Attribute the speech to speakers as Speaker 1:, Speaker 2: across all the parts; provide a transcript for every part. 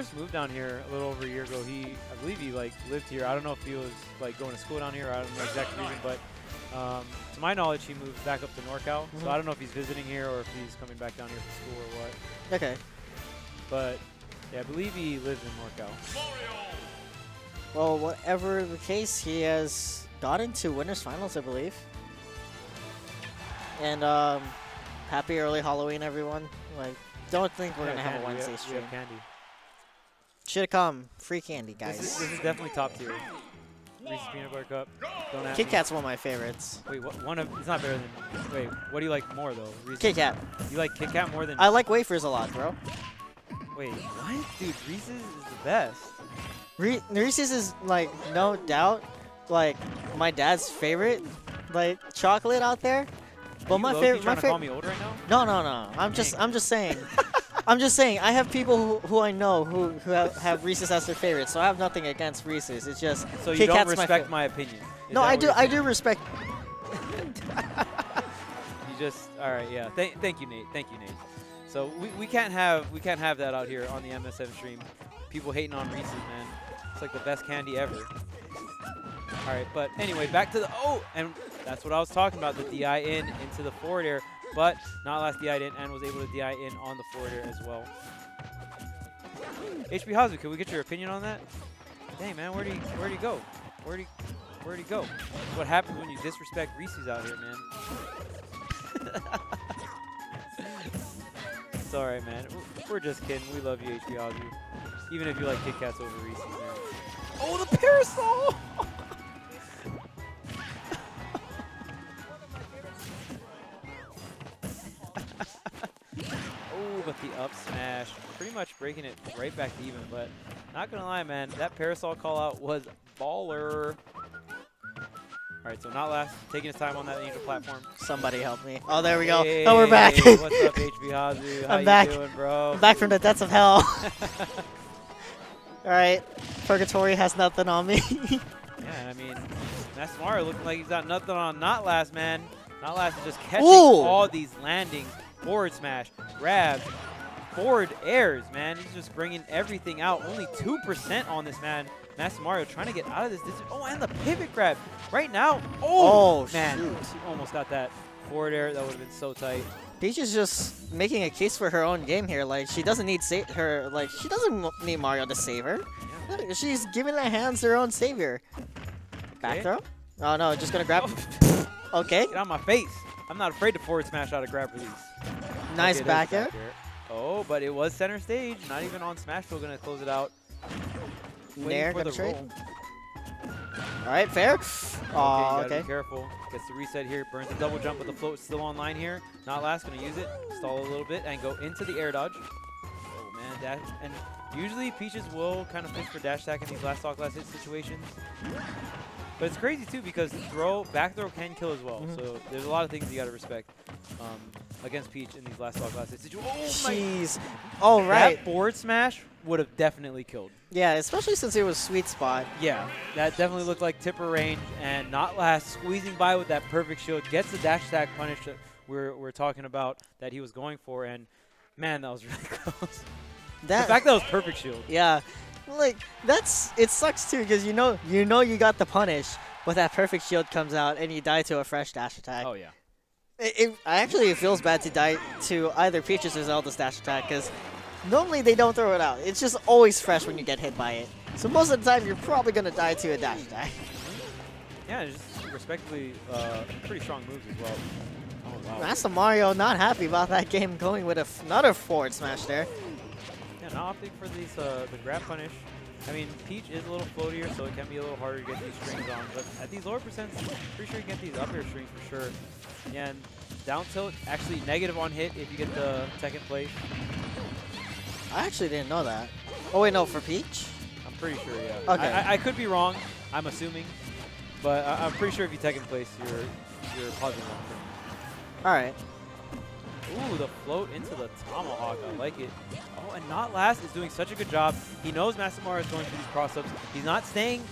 Speaker 1: first moved down here a little over a year ago, he, I believe he like lived here. I don't know if he was like going to school down here. I don't know the exact reason, but um, to my knowledge, he moved back up to NorCal.
Speaker 2: Mhm.
Speaker 1: So I don't know if he's visiting here or if he's coming back down here for school or what.
Speaker 2: Okay.
Speaker 1: But yeah, I believe he lives in NorCal.
Speaker 2: Well, whatever the case, he has gotten to winners finals, I believe. And um, happy early Halloween, everyone. Like, don't think we're
Speaker 1: Yeah,
Speaker 2: gonna have a
Speaker 1: candy. We
Speaker 2: Wednesday
Speaker 1: we
Speaker 2: stream.
Speaker 1: have candy.
Speaker 2: Should have come. Free candy,
Speaker 1: This is,
Speaker 2: guys.
Speaker 1: this is definitely top tier. Reese's Peanut Butter Cup. Don't
Speaker 2: Kit
Speaker 1: me.
Speaker 2: Kat's one of my favorites.
Speaker 1: Wait, what, one of it's not better than. Wait, what do you like more though? Reese's?
Speaker 2: Kit Kat.
Speaker 1: You like Kit Kat more than?
Speaker 2: I like wafers a lot, bro.
Speaker 1: Wait, what? Dude, Reese's is the best.
Speaker 2: Re- Reese's is like no doubt, like my dad's favorite, like chocolate out there. But my favorite, my
Speaker 1: trying to call
Speaker 2: favorite.
Speaker 1: me old right now?
Speaker 2: No, no, no. I'm just, I'm just saying. I'm just saying. I have people who, who I know who, who have, have Reese's as their favorite, so I have nothing against Reese's. It's just
Speaker 1: So you don't
Speaker 2: Kat's my
Speaker 1: respect my, opinion. Is
Speaker 2: no, I do, I do respect.
Speaker 1: You just all right, yeah. Thank, thank you, Nate. Thank you, Nate. So we, we can't have we can't have that out here on the MS7 stream. People hating on Reese's, man. It's like the best candy ever. All right, but anyway, back to the oh, and that's what I was talking about. The DI in into the forward air, but not last DI in and was able to DI in on the forward air as well. HB Hazu, can we get your opinion on that? Dang man, where'd he where'd he go? Where'd he where'd he go? What happens when you disrespect Reese's out here, man? it's alright, man. We're- We're just kidding. We love you, HB Hazu. Even if you like Kit Kats over Reese's, man. Oh, the parasol! Up smash. Pretty much breaking it right back to even, but not gonna lie, man. That parasol call out was baller. Alright, so not last, taking his time on that angel platform.
Speaker 2: Somebody help me. Oh, there we go.
Speaker 1: Hey,
Speaker 2: oh, we're back.
Speaker 1: what's up, HB Hazu? How
Speaker 2: I'm
Speaker 1: you
Speaker 2: back.
Speaker 1: doing, bro?
Speaker 2: I'm back from the depths of hell. All right, Purgatory has nothing on me.
Speaker 1: Yeah, I mean, MastaMario looking like he's got nothing on Not Last, man. Not Last is just catching
Speaker 2: Ooh.
Speaker 1: all these landings, forward smash, grabs, forward airs, man. He's just bringing everything out. Only 2% on this, man. MastaMario trying to get out of this distance. Oh, and the pivot grab. Right now, oh,
Speaker 2: Oh,
Speaker 1: man.
Speaker 2: shoot.
Speaker 1: He almost got that forward air. That would have been so tight.
Speaker 2: Peach is just making a case for her own game here. Like she doesn't need sa- her. Like she doesn't need Mario to save her.
Speaker 1: Yeah.
Speaker 2: Look, She's giving the hands their own savior. Back
Speaker 1: Okay.
Speaker 2: throw? Oh no, just gonna grab. okay,
Speaker 1: Get out my face. I'm not afraid to forward smash out of grab release.
Speaker 2: nice
Speaker 1: Okay,
Speaker 2: back air.
Speaker 1: Oh, but it was center stage. Not even on Smash Bros. Gonna close it out.
Speaker 2: Nair
Speaker 1: for the roll.
Speaker 2: All right, fair.
Speaker 1: okay, you gotta
Speaker 2: okay.
Speaker 1: be careful. Gets the reset here. Burns the double jump, but the float still online here. Not last, gonna use it. Stall a little bit and go into the air dodge. Oh man, dash. And usually Peaches will kind of fish for dash attack in these last stock last hit situations. But it's crazy too because throw back throw can kill as well.
Speaker 2: Mhm.
Speaker 1: So there's a lot of things you gotta respect um, against Peach in these last stock last hit situations. Oh my!
Speaker 2: Jeez. All right.
Speaker 1: That forward smash would have definitely killed.
Speaker 2: Yeah, especially since it was sweet spot.
Speaker 1: Yeah, that definitely looked like tipper range and not last squeezing by with that perfect shield. Gets the dash attack punish that we're, we're talking about that he was going for. And man, that was really close.
Speaker 2: That.
Speaker 1: the fact that was perfect shield.
Speaker 2: Yeah, like that's it sucks too because you know you know you got the punish, but that perfect shield comes out and you die to a fresh dash attack.
Speaker 1: Oh, yeah.
Speaker 2: It, it actually it feels bad to die to either Peaches or Zelda's dash attack because normally they don't throw it out. It's just always fresh when you get hit by it. So most of the time you're probably gonna die to a dash attack.
Speaker 1: Yeah, just respectively uh, pretty strong moves as well. Oh, wow.
Speaker 2: MastaMario not happy about that game going with a f- another forward smash there.
Speaker 1: Not opting for these uh, the grab punish. I mean, Peach is a little floatier, so it can be a little harder to get these strings on. But at these lower percents, pretty sure you can get these up air strings for sure. Yeah, and down tilt, actually negative on hit if you get the second place.
Speaker 2: I actually didn't know that. Oh wait, no, for Peach.
Speaker 1: I'm pretty sure, yeah.
Speaker 2: Okay.
Speaker 1: I, I, I could be wrong. I'm assuming, but I, I'm pretty sure if you second place, you're you're positive.
Speaker 2: All right.
Speaker 1: Ooh, the float into the tomahawk. I like it. Oh, and Not Last is doing such a good job. He knows MastaMario is going for these cross-ups. He's not staying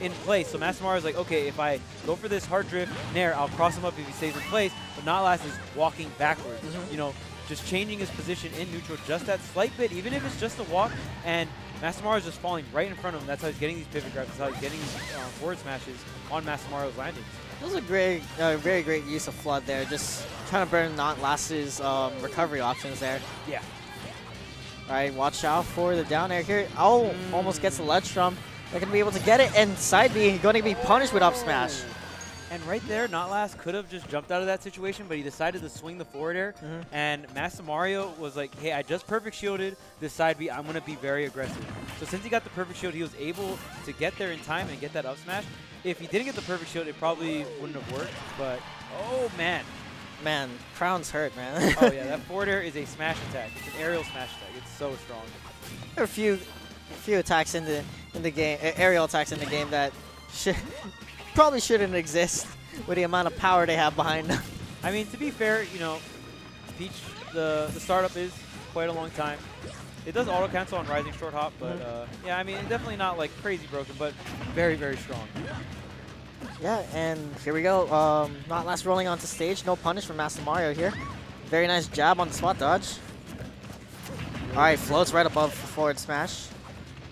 Speaker 1: in place. So MastaMario is like, okay, if I go for this hard drift, Nair, I'll cross him up if he stays in place. But Not Last is walking backwards.
Speaker 2: Mhm.
Speaker 1: You know, just changing his position in neutral just that slight bit, even if it's just a walk, and Master is just falling right in front of him. That's how he's getting these pivot grabs. That's how he's getting these uh, forward smashes on MastaMario's landings.
Speaker 2: That was a great, uh, very great use of FLUDD there. Just trying to burn Not Last's um, recovery options there.
Speaker 1: Yeah.
Speaker 2: All right, watch out for the down air here. Oh,
Speaker 1: Mm.
Speaker 2: almost gets the ledge from. They're going to be able to get it, and side B going to be punished with up smash.
Speaker 1: And right there, Not Last could have just jumped out of that situation, but he decided to swing the forward air.
Speaker 2: Mhm.
Speaker 1: And MastaMario was like, hey, I just perfect shielded this side B. I'm going to be very aggressive. So since he got the perfect shield, he was able to get there in time and get that up smash. If he didn't get the perfect shield, it probably wouldn't have worked. But, oh, man.
Speaker 2: Man, Crown's hurt, man.
Speaker 1: oh, yeah, that forward air is a smash attack. It's an aerial smash attack. It's so strong.
Speaker 2: there are a few, a few attacks in the in the game, aerial attacks in the game that should probably shouldn't exist with the amount of power they have behind them.
Speaker 1: I mean, to be fair, you know, Peach, the, the startup is quite a long time. It does auto cancel on Rising Short Hop, but
Speaker 2: Mhm.
Speaker 1: uh, yeah, I mean, definitely not like crazy broken, but very, very strong.
Speaker 2: Yeah, and here we go. Um, not last rolling onto stage. No punish from MastaMario here. Very nice jab on the spot dodge. All right, floats right above forward smash.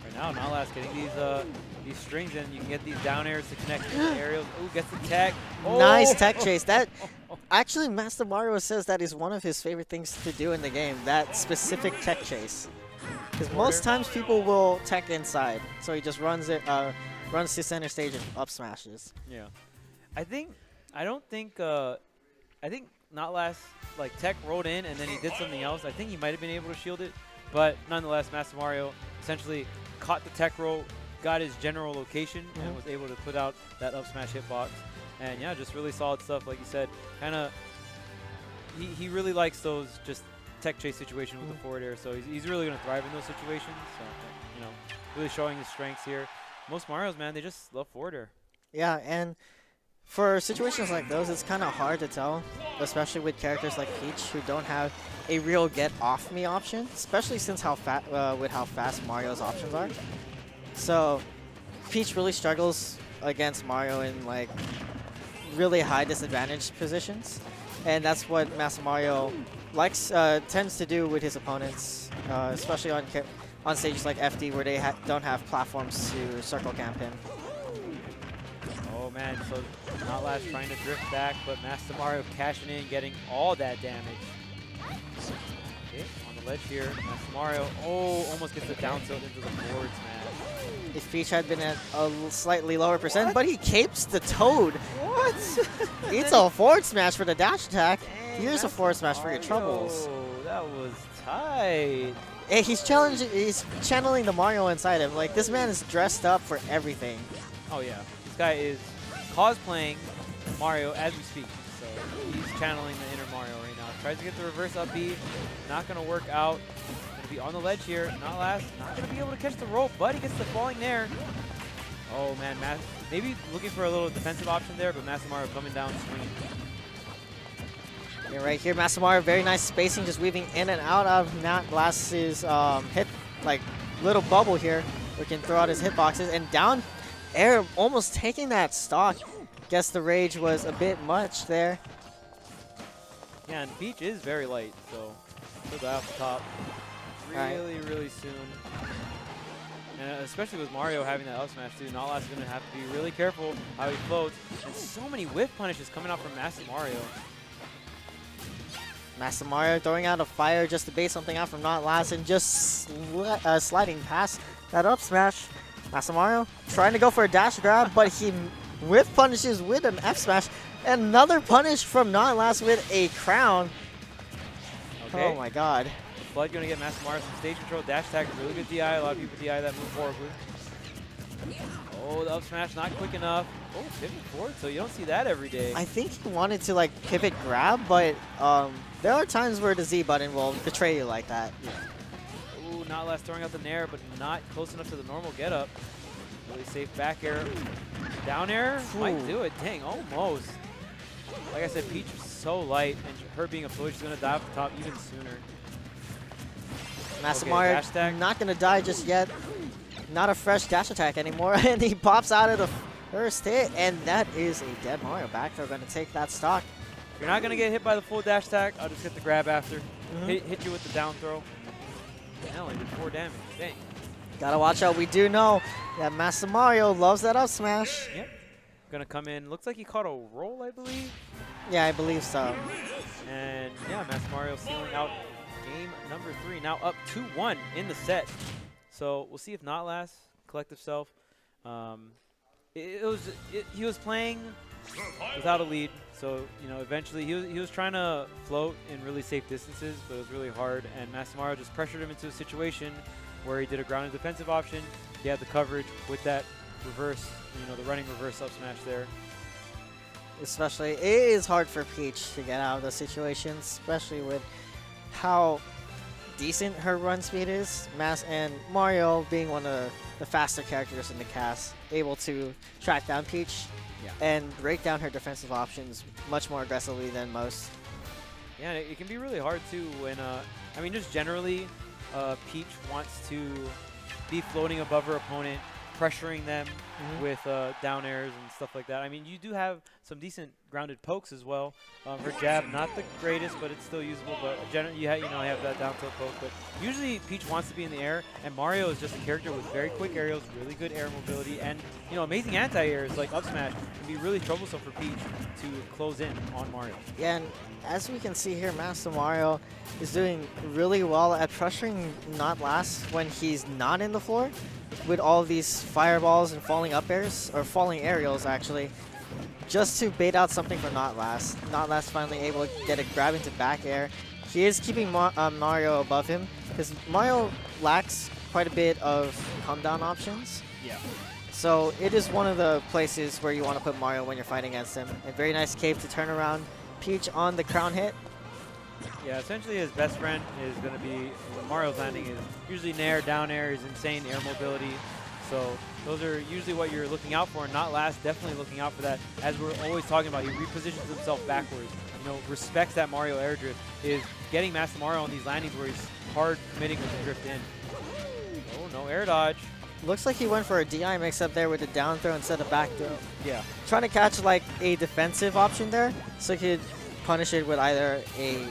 Speaker 1: Right now, Not Last getting these uh, these strings in. You can get these down airs to connect to the aerials. Ooh, gets the tech. Oh!
Speaker 2: Nice tech chase. That actually, MastaMario says that is one of his favorite things to do in the game. That specific tech chase. Because most times people will tech inside, so he just runs it, uh, runs to center stage and up smashes.
Speaker 1: Yeah. I think, I don't think, uh, I think Not Last, like, tech rolled in and then he did something else. I think he might have been able to shield it, but nonetheless, MastaMario essentially caught the tech roll, got his general location,
Speaker 2: Mhm.
Speaker 1: and was able to put out that up smash hitbox. And yeah, just really solid stuff, like you said. Kind of, he, he really likes those just tech chase situations with the forward air, so he's, he's really going to thrive in those situations. So, you know, really showing his strengths here. Most Marios, man, they just love forward air.
Speaker 2: Yeah, and for situations like those, it's kind of hard to tell, especially with characters like Peach who don't have a real get off me option, especially since how fat uh, with how fast Mario's options are. So Peach really struggles against Mario in like really high disadvantage positions, and that's what MastaMario likes uh, tends to do with his opponents, uh, especially on on stages like FD where they ha don't have platforms to circle camp him.
Speaker 1: Oh man, so not last trying to drift back, but MastaMario cashing in, getting all that damage. Okay, on the ledge here, MastaMario, oh, almost gets the down tilt into the boards, smash.
Speaker 2: If Peach had been at a slightly lower percent, but he capes the Toad.
Speaker 1: What?
Speaker 2: It's a forward smash for the dash attack. Here's a forward smash for your troubles.
Speaker 1: Oh that was tight.
Speaker 2: Hey, he's challenging. He's channeling the Mario inside him. Like this man is dressed up for everything.
Speaker 1: Oh yeah, this guy is cosplaying Mario as we speak. So he's channeling the inner Mario right now. Tries to get the reverse up B, not gonna work out. Be on the ledge here. Not last, not gonna be able to catch the rope, but he gets the falling there. Oh man, Mas maybe looking for a little defensive option there, but MastaMario coming down swinging.
Speaker 2: Yeah, right here, MastaMario, very nice spacing, just weaving in and out of NotLast's um, hit, like little bubble here. We can throw out his hitboxes and down air, almost taking that stock. Guess the rage was a bit much there.
Speaker 1: Yeah, and Peach is very light, so off the top
Speaker 2: Right.
Speaker 1: really, really soon. And especially with Mario having that up smash too, NotLast's going to have to be really careful how he floats. And so many whiff punishes coming out from MastaMario.
Speaker 2: Master Mario throwing out a fire just to bait something out from not last and just sli uh, sliding past that up smash. MastaMario trying to go for a dash grab, but he whiff punishes with an F smash. Another punish from not last with a crown.
Speaker 1: Okay,
Speaker 2: Oh my god.
Speaker 1: FLUDD going to get MastaMario some stage control. Dash attack, really good DI. A lot of people DI that move forward. Oh, the up smash not quick enough. Oh, pivot forward, so you don't see that every day.
Speaker 2: I think he wanted to like pivot grab, but um, there are times where the Z button will betray you like that.
Speaker 1: Ooh, not last throwing out the nair, but not close enough to the normal getup. Really safe back air. Down air might do it. Dang, almost. Like I said, Peach is so light, and her being a fluid, she's going to die off the top even sooner.
Speaker 2: Master
Speaker 1: Okay,
Speaker 2: Mario not gonna die just yet. Not a fresh dash attack anymore, and he pops out of the first hit, and that is a dead Mario. Back throw gonna take that stock.
Speaker 1: You're not going to get hit by the full dash attack, I'll just get the grab after.
Speaker 2: Mhm.
Speaker 1: hit, hit you with the down throw. And only did four damage. Dang.
Speaker 2: Gotta watch out. We do know that MastaMario loves that up smash. Yep.
Speaker 1: Gonna come in. Looks like he caught a roll, I believe.
Speaker 2: Yeah, I believe so.
Speaker 1: And yeah, MastaMario sealing out game number three. Now up 2-1 in the set. So we'll see if not last collective self. Um, it, it was it, he was playing without a lead, so you know eventually he was he was trying to float in really safe distances, but it was really hard. And MastaMario just pressured him into a situation where he did a grounded defensive option. He had the coverage with that reverse, you know, the running reverse up smash there.
Speaker 2: Especially, it is hard for Peach to get out of those situations, especially with how decent her run speed is. Mass and Mario being one of the faster characters in the cast, able to track down Peach
Speaker 1: Yeah.
Speaker 2: and break down her defensive options much more aggressively than most.
Speaker 1: Yeah, it, can be really hard too when, uh, I mean, just generally, uh, Peach wants to be floating above her opponent, pressuring them
Speaker 2: Mhm.
Speaker 1: with uh, down airs and stuff like that. I mean, you do have some decent grounded pokes as well. Um, her jab, not the greatest, but it's still usable. But generally, you, ha you know, have that down tilt poke. But usually, Peach wants to be in the air, and Mario is just a character with very quick aerials, really good air mobility, and you know, amazing anti-airs like up smash can be really troublesome for Peach to close in on Mario.
Speaker 2: Yeah, and as we can see here, MastaMario is doing really well at pressuring not last when he's not in the floor with all these fireballs and falling up airs, or falling aerials actually, just to bait out something for not last. Not last finally able to get a grab into back air. He is keeping Ma uh, Mario above him because Mario lacks quite a bit of come down options.
Speaker 1: Yeah.
Speaker 2: So it is one of the places where you want to put Mario when you're fighting against him. A very nice cape to turn around. Peach on the crown hit.
Speaker 1: Yeah, essentially his best friend is going to be, Mario's landing is usually nair, down air, is insane air mobility. So those are usually what you're looking out for, and not last, definitely looking out for that. As we're always talking about, he repositions himself backwards. You know, respects that Mario air drift, is getting MastaMario on these landings where he's hard committing with the drift in. Oh, no air dodge.
Speaker 2: Looks like he went for a DI mix up there with a down throw instead of back throw.
Speaker 1: Yeah.
Speaker 2: Trying to catch like a defensive option there so he could punish it with either a,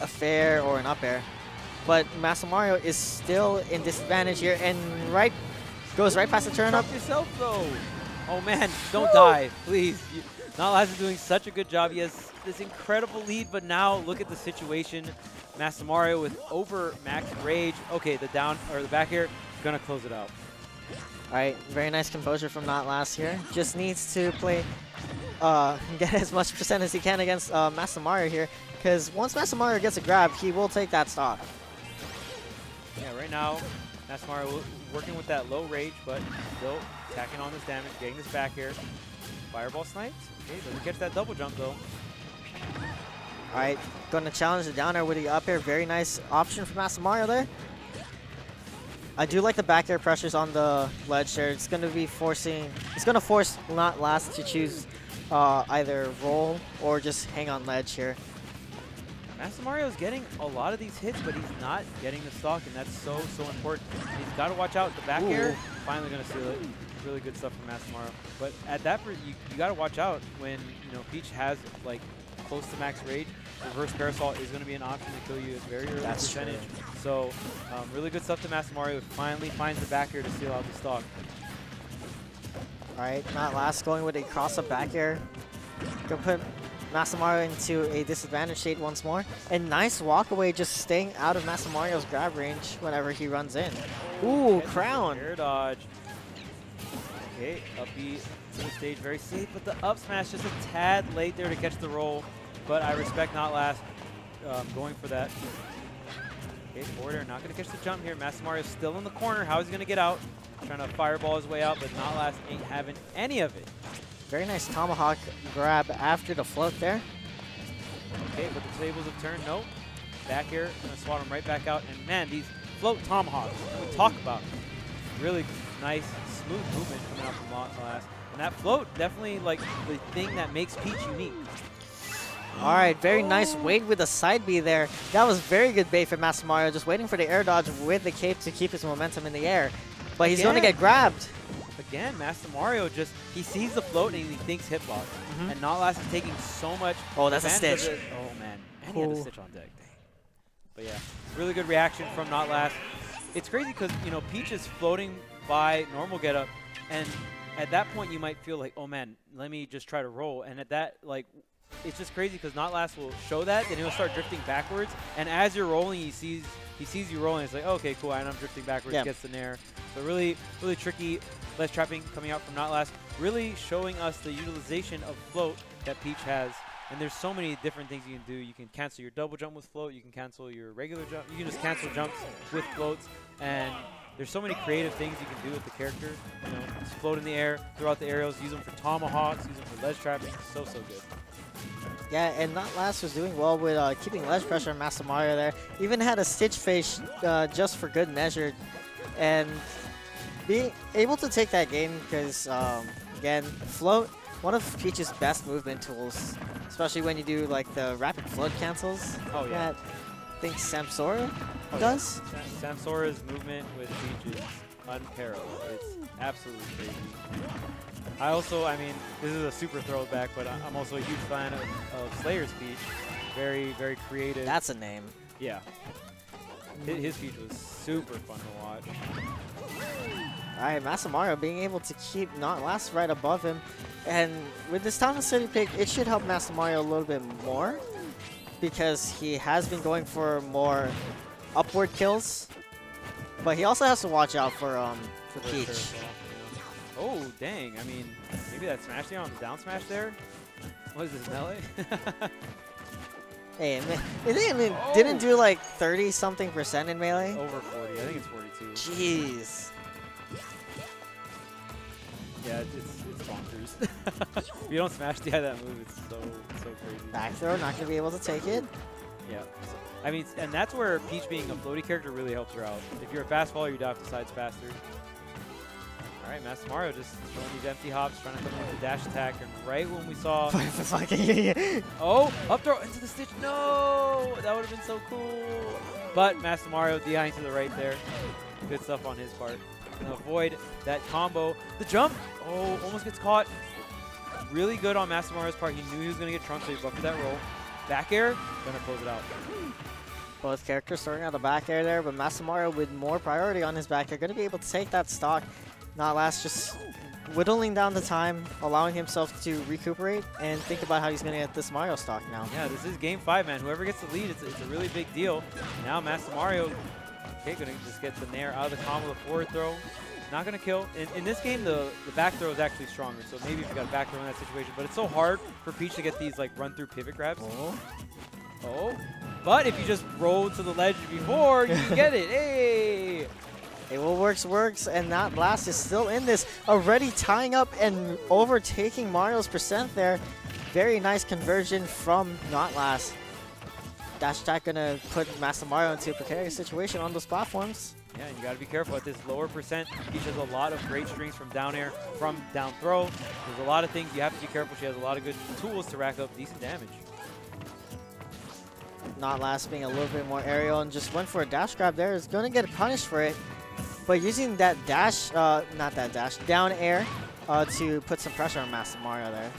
Speaker 2: a fair or an up air. But MastaMario is still in disadvantage here and right goes right past the turn up.
Speaker 1: Yourself, though. Oh, man, don't die, please. You, NotLast is doing such a good job. He has this incredible lead, but now look at the situation. MastaMario with over max rage. Okay, the down or the back air, gonna close it out.
Speaker 2: All right, very nice composure from Not Last here. Just needs to play, uh, get as much percent as he can against uh, MastaMario here, because once MastaMario gets a grab, he will take that stock.
Speaker 1: Yeah, right now, MastaMario working with that low rage, but still tacking on this damage, getting this back air. Fireball snipes. Okay, doesn't catch that double jump though.
Speaker 2: All right, going to challenge the down air with the up air. Very nice option for MastaMario there. I do like the back air pressures on the ledge there. It's going to be forcing, it's going to force Not Last to choose uh, either roll or just hang on ledge here.
Speaker 1: MastaMario is getting a lot of these hits, but he's not getting the stock, and that's so, so important. He's got to watch out. The back air, finally going to seal it. Really good stuff from MastaMario. But at that, you, you got to watch out when, you know, Peach has, like, close to max rage. Reverse Parasol is going to be an option to kill you at very early
Speaker 2: That's
Speaker 1: percentage.
Speaker 2: true.
Speaker 1: So, um, really good stuff to MastaMario. Finally finds the back air to seal out the stock.
Speaker 2: All right, Not Last going with a cross-up back air. Gonna put MastaMario into a disadvantage state once more. And nice walk away, just staying out of MastaMario's grab range whenever he runs in. Ooh, crown.
Speaker 1: Air dodge. Okay, up B to the stage, very safe, but the up smash just a tad late there to catch the roll. But I respect not last um, going for that. Okay, air, not going to catch the jump here. MastaMario still in the corner. How is he going to get out? Trying to fireball his way out, but not last ain't having any of it.
Speaker 2: Very nice tomahawk grab after the float there.
Speaker 1: Okay, but the tables have turned. Nope. Back air, gonna swat him right back out. And man, these float tomahawks, we talk about. Really nice, smooth movement coming out from Last. And that float, definitely like the thing that makes Peach unique.
Speaker 2: All right, very nice wait with the side B there. That was very good bait for MastaMario, just waiting for the air dodge with the cape to keep his momentum in the air. But he's going to get grabbed.
Speaker 1: Again, MastaMario just, he sees the float and he thinks hitbox.
Speaker 2: Mhm.
Speaker 1: And Not Last is taking so much
Speaker 2: Oh, that's a stitch.
Speaker 1: Oh man, and he had a stitch on deck. Dang. But yeah, really good reaction from Not Last. It's crazy because, you know, Peach is floating by normal getup, and at that point you might feel like, oh man, let me just try to roll. And at that, like, it's just crazy because Not Last will show that, then he'll start drifting backwards. And as you're rolling, he sees he sees you rolling. It's like, oh, okay, cool, and I'm drifting backwards,
Speaker 2: Yeah.
Speaker 1: gets the nair. So really, really tricky. Less trapping coming out from Not Last, really showing us the utilization of float that Peach has. And there's so many different things you can do. You can cancel your double jump with float. You can cancel your regular jump. You can just cancel jumps with floats. And there's so many creative things you can do with the character. You know, just float in the air, throw out the aerials, use them for tomahawks, use them for ledge trapping. So, so good.
Speaker 2: Yeah, and Not Last was doing well with uh, keeping ledge pressure on MastaMario there. Even had a Stitch face uh, just for good measure. And being able to take that game because, um, again, float, one of Peach's best movement tools, especially when you do like the rapid float cancels.
Speaker 1: Oh, yeah.
Speaker 2: That I think Samsora
Speaker 1: Oh,
Speaker 2: does.
Speaker 1: Sam- Samsora's movement with Peach is unparalleled. It's absolutely crazy. I also, I mean, this is a super throwback, but I'm also a huge fan of, of Slayer's Peach. Very, very creative.
Speaker 2: That's a name.
Speaker 1: yeah. His, his Peach was super fun to watch.
Speaker 2: Alright, MastaMario being able to keep Not Last right above him. And with this Town City pick, it should help MastaMario a little bit more. Because he has been going for more upward kills. But he also has to watch out for um for
Speaker 1: For
Speaker 2: Peach.
Speaker 1: sure, so, yeah. Oh, dang. I mean, maybe that smash there on the down smash there? What is this, melee?
Speaker 2: Hey, I mean, it didn't, didn't do like 30 something percent in melee.
Speaker 1: Over 40. I think it's 42.
Speaker 2: Jeez.
Speaker 1: Yeah, it's, it's, bonkers. if you don't smash the that move, it's so, so crazy.
Speaker 2: Back throw, not gonna be able to take it.
Speaker 1: Yeah. I mean, and that's where Peach being a floaty character really helps her out. If you're a fast faller, you dive to sides faster. All right, MastaMario just throwing these empty hops, trying to come in with a dash attack, and right when we saw,
Speaker 2: Fucking
Speaker 1: oh, up throw into the stitch, no, that would have been so cool. But MastaMario DIing to the right there, good stuff on his part. Gonna avoid that combo. The jump, oh, almost gets caught. Really good on Master Mario's part. He knew he was gonna get trumped, so he buffered that roll. Back air, gonna close it out.
Speaker 2: Both characters starting out the back air there, but MastaMario with more priority on his back air, going to be able to take that stock. Not last, just whittling down the time, allowing himself to recuperate and think about how he's going to get this Mario stock now.
Speaker 1: Yeah, this is game five, man. Whoever gets the lead, it's, it's a really big deal. Now MastaMario, okay, gonna just get the nair out of the combo, the forward throw. Not gonna kill. In, in this game, the, the back throw is actually stronger, so maybe if you got a back throw in that situation, but it's so hard for Peach to get these like run through pivot grabs.
Speaker 2: Oh.
Speaker 1: Oh, but if you just roll to the ledge before, you can get it. Hey!
Speaker 2: Hey, what works, works, and that blast is still in this, already tying up and overtaking Mario's percent there. Very nice conversion from Not Last. Dash attack gonna put MastaMario into a precarious situation on those platforms.
Speaker 1: Yeah, and you got to be careful at this lower percent. Peach has a lot of great strings from down air, from down throw. There's a lot of things you have to be careful. She has a lot of good tools to rack up decent damage.
Speaker 2: Not Last being a little bit more aerial and just went for a dash grab there is gonna get punished for it. But using that dash, uh, not that dash, down air uh, to put some pressure on MastaMario there.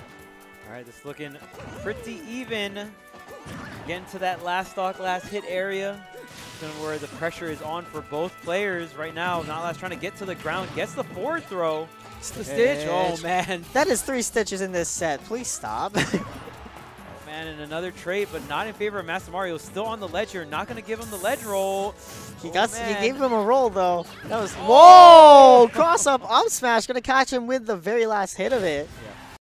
Speaker 1: All right, this looking pretty even. Getting to that last stock, last hit area. Where the pressure is on for both players right now. Not last trying to get to the ground, gets the forward throw. The stitch. Oh,
Speaker 2: oh
Speaker 1: man,
Speaker 2: That is three stitches in this set. Please stop.
Speaker 1: oh man, and another trade, but not in favor of MastaMario. Still on the ledge here, not gonna give him the ledge roll.
Speaker 2: he
Speaker 1: Oh,
Speaker 2: got. He gave him a roll though. That was.
Speaker 1: Oh.
Speaker 2: Whoa! Cross up up smash. Gonna catch him with the very last hit of it.
Speaker 1: Yeah,